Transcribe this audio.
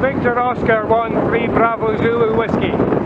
Victor Oscar 1, 3 Bravo Zulu Whiskey.